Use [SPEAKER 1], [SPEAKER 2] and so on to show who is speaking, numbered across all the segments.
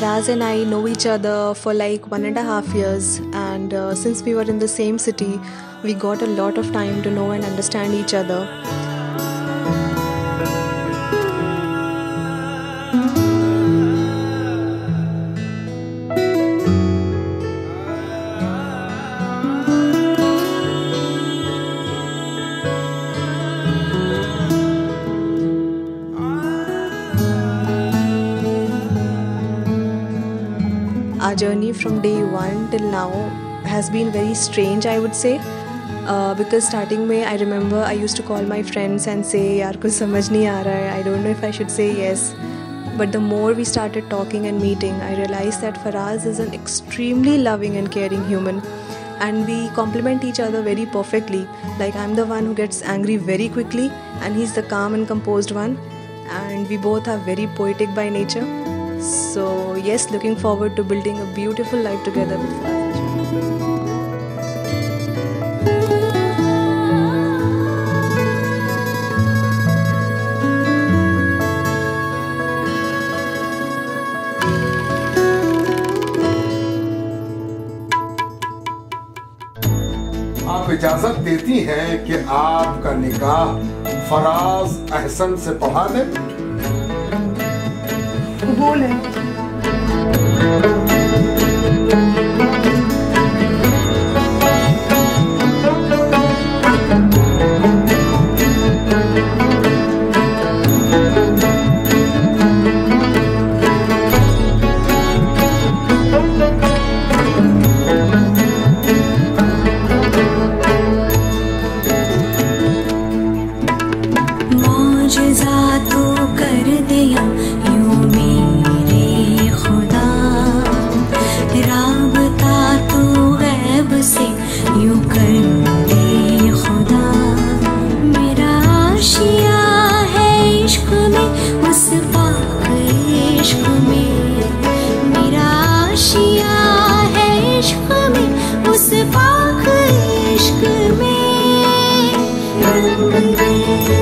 [SPEAKER 1] Faraz and I know each other for like one and a half years, and uh, since we were in the same city, we got a lot of time to know and understand each other. Our journey from day one till now has been very strange, I would say. Uh, because starting में I remember I used to call my friends and say यार कुछ समझ नहीं आ रहा है I don't know if I should say yes but the more we started talking and meeting I realized that Faraz is an extremely loving and caring human and we complement each other very perfectly like I'm the one who gets angry very quickly and he's the calm and composed one and we both are very poetic by nature So yes looking forward to building a beautiful life together with.
[SPEAKER 2] आप इजाज़त देती हैं कि आपका निकाह फराज अहसन से पढ़ा दें
[SPEAKER 3] Ubole. thương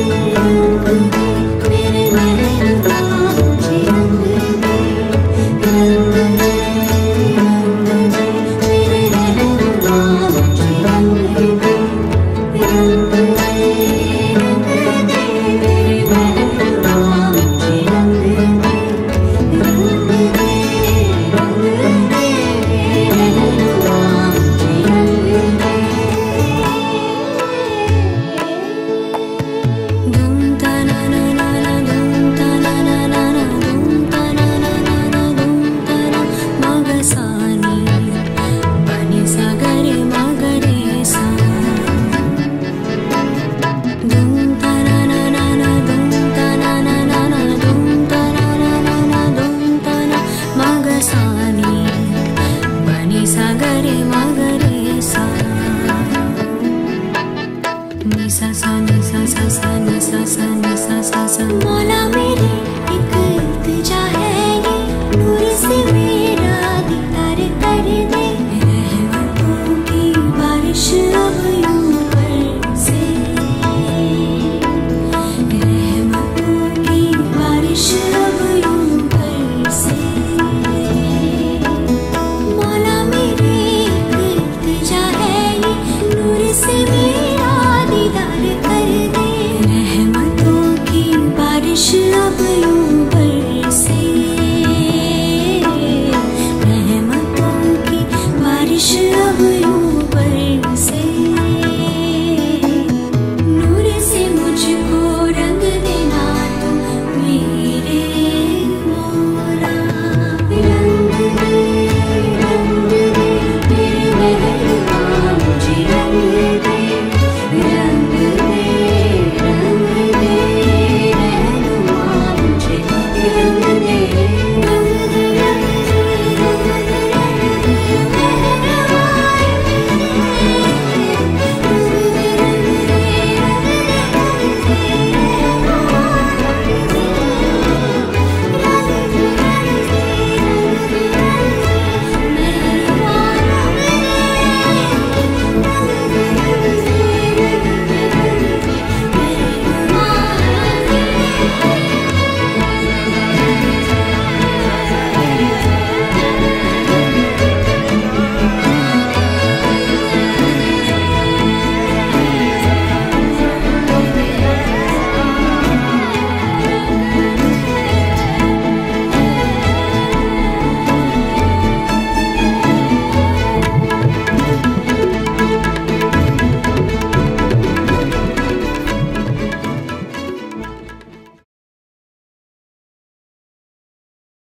[SPEAKER 3] न स